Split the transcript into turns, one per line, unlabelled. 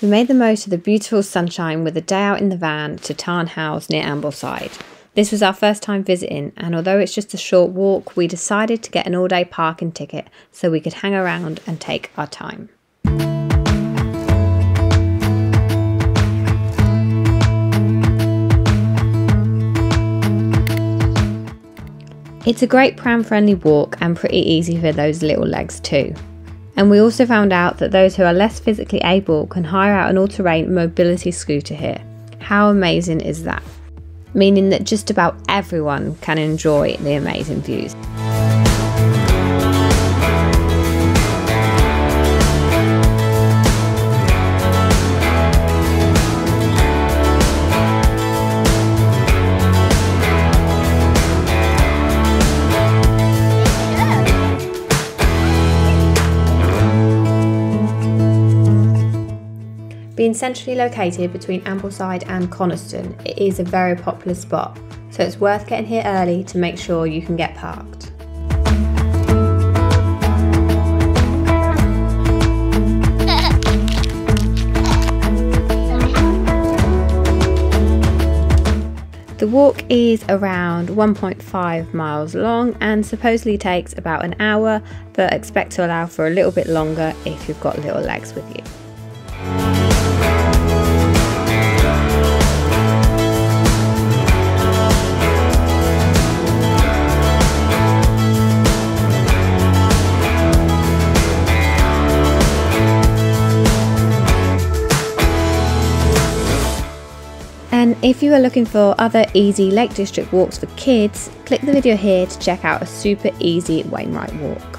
We made the most of the beautiful sunshine with a day out in the van to Tarn Hows near Ambleside. This was our first time visiting, and although it's just a short walk, we decided to get an all day parking ticket so we could hang around and take our time. It's a great pram friendly walk and pretty easy for those little legs too. And we also found out that those who are less physically able can hire out an all terrain mobility scooter here. How amazing is that? Meaning that just about everyone can enjoy the amazing views. Being centrally located between Ambleside and Coniston, it is a very popular spot, so it's worth getting here early to make sure you can get parked. The walk is around 1.5 miles long and supposedly takes about an hour, but expect to allow for a little bit longer if you've got little legs with you. If you are looking for other easy Lake District walks for kids, click the video here to check out a super easy Wainwright walk.